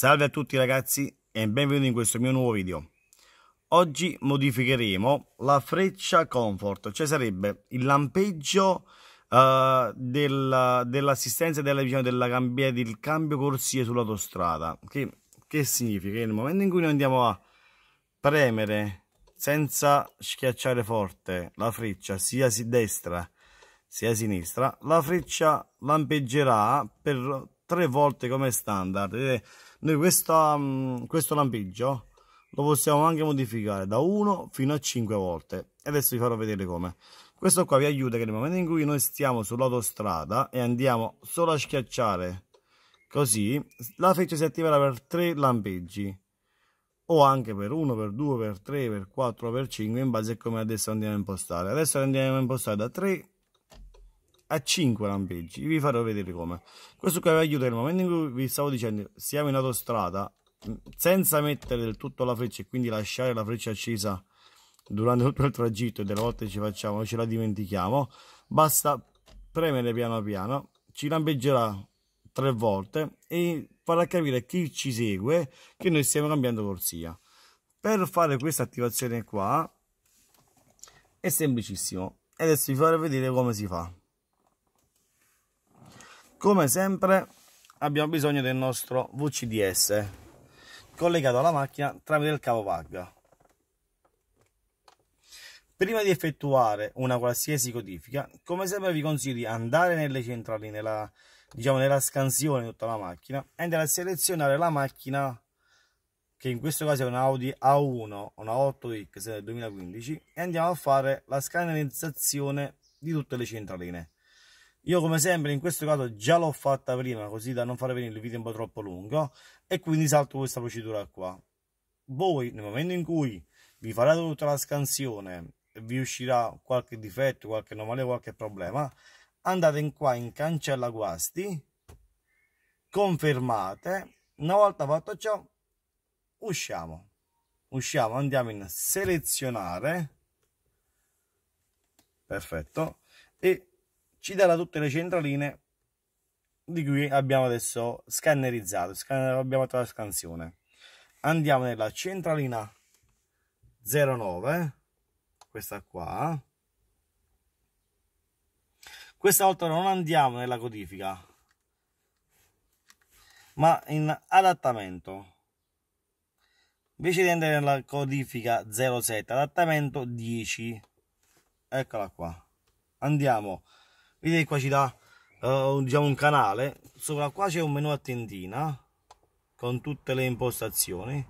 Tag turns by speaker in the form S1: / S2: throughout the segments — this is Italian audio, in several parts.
S1: Salve a tutti ragazzi e benvenuti in questo mio nuovo video. Oggi modificheremo la freccia comfort, cioè sarebbe il lampeggio uh, del, dell'assistenza della, diciamo, della cambia, del cambio corsie sull'autostrada. Che, che significa? Che nel momento in cui noi andiamo a premere senza schiacciare forte la freccia sia destra sia sinistra, la freccia lampeggerà per tre volte come standard. Vedete? Noi questa, mm, questo lampeggio lo possiamo anche modificare da 1 fino a 5 volte. E adesso vi farò vedere come. Questo qua vi aiuta che nel momento in cui noi stiamo sull'autostrada e andiamo solo a schiacciare così, la freccia si attiverà per 3 lampeggi o anche per 1, per 2, per 3, per 4, per 5 in base a come adesso andiamo a impostare. Adesso andiamo a impostare da 3 a 5 lampeggi. Vi farò vedere come. Questo qua vi aiuta nel momento in cui vi stavo dicendo siamo in autostrada senza mettere del tutto la freccia e quindi lasciare la freccia accesa durante tutto il tragitto e delle volte ci facciamo ce la dimentichiamo basta premere piano piano ci lampeggerà tre volte e farà capire chi ci segue che noi stiamo cambiando corsia per fare questa attivazione qua è semplicissimo e adesso vi farò vedere come si fa come sempre abbiamo bisogno del nostro VCDS collegato alla macchina tramite il cavo VAG. Prima di effettuare una qualsiasi codifica, come sempre vi consiglio di andare nelle centrali, nella, diciamo nella scansione di tutta la macchina e andare a selezionare la macchina che in questo caso è un Audi A1, una 8X del 2015 e andiamo a fare la scannerizzazione di tutte le centraline io come sempre in questo caso già l'ho fatta prima così da non fare venire il video un po' troppo lungo e quindi salto questa procedura qua. Voi nel momento in cui vi farete tutta la scansione e vi uscirà qualche difetto, qualche anomalia, qualche problema, andate in qua in cancella guasti, confermate, una volta fatto ciò usciamo, usciamo, andiamo in selezionare, perfetto, e ci darà tutte le centraline di cui abbiamo adesso scannerizzato, abbiamo fatto la scansione. Andiamo nella centralina 09, questa qua. Questa volta non andiamo nella codifica, ma in adattamento. Invece di andare nella codifica 07, adattamento 10, eccola qua. Andiamo vedete qua ci dà uh, diciamo un canale. Sopra qua c'è un menu a tendina con tutte le impostazioni.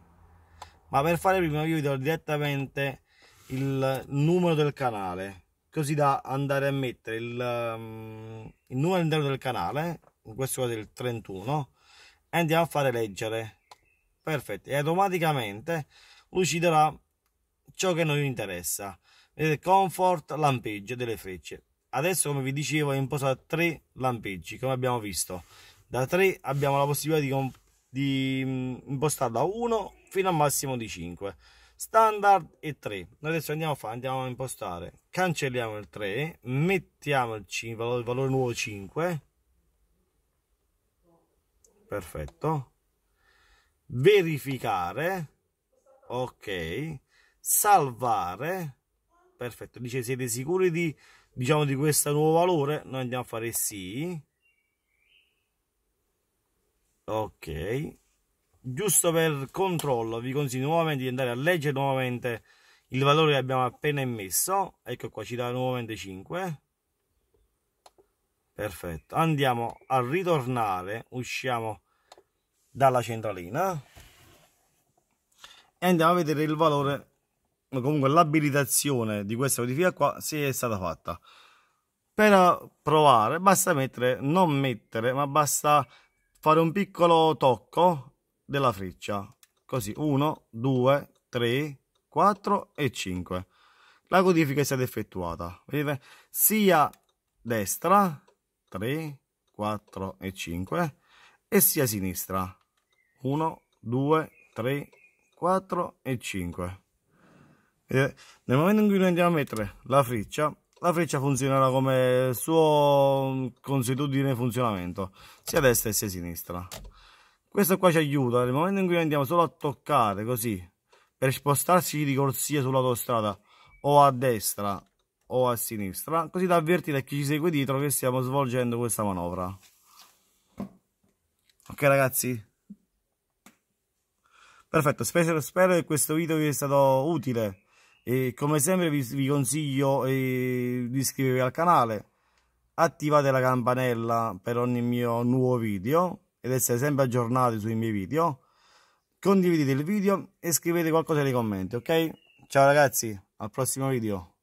S1: Ma per fare prima io vi do direttamente il numero del canale. Così da andare a mettere il, um, il numero all'interno del canale in questo caso il 31 e andiamo a fare leggere. Perfetto. E automaticamente lui ci darà ciò che a noi interessa. Vedete comfort lampeggio delle frecce adesso come vi dicevo è impostato a 3 lampeggi come abbiamo visto. Da 3 abbiamo la possibilità di, di mm, impostare da 1 fino al massimo di 5 standard e 3 noi adesso andiamo a fare andiamo a impostare. Cancelliamo il 3 mettiamo il, 5, valore, il valore nuovo 5 perfetto. Verificare. Ok. Salvare. Perfetto. Dice siete sicuri di diciamo di questo nuovo valore noi andiamo a fare sì ok. Giusto per controllo vi consiglio nuovamente di andare a leggere nuovamente il valore che abbiamo appena immesso. Ecco qua ci dà nuovamente 5 perfetto. Andiamo a ritornare. Usciamo dalla centralina. E andiamo a vedere il valore comunque l'abilitazione di questa modifica qua si è stata fatta. Per provare basta mettere non mettere ma basta fare un piccolo tocco della freccia. Così 1 2 3 4 e 5 la codifica è stata effettuata vedete? Sia destra 3 4 e 5 e sia sinistra. 1 2 3 4 e 5 nel momento in cui noi andiamo a mettere la freccia la freccia funzionerà come suo consuetudine funzionamento sia a destra sia a sinistra. Questo qua ci aiuta. Nel momento in cui andiamo solo a toccare così per spostarsi di corsia sull'autostrada o a destra o a sinistra così da avvertire a chi ci segue dietro che stiamo svolgendo questa manovra. Ok ragazzi? Perfetto. Spero, spero che questo video vi sia stato utile e come sempre vi, vi consiglio eh, di iscrivervi al canale attivate la campanella per ogni mio nuovo video ed essere sempre aggiornati sui miei video. Condividete il video e scrivete qualcosa nei commenti ok? Ciao ragazzi al prossimo video